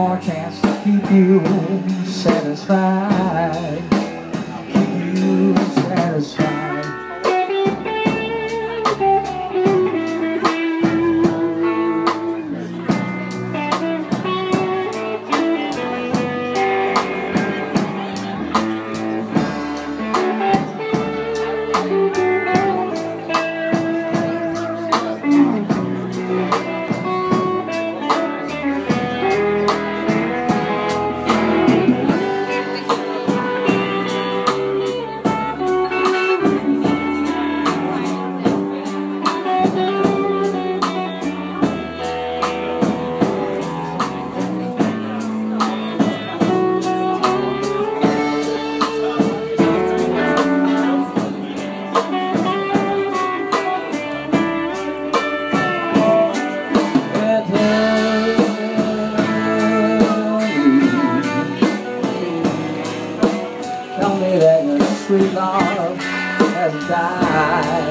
more chance to keep you satisfied. Keep you satisfied. Tell me that your sweet love has died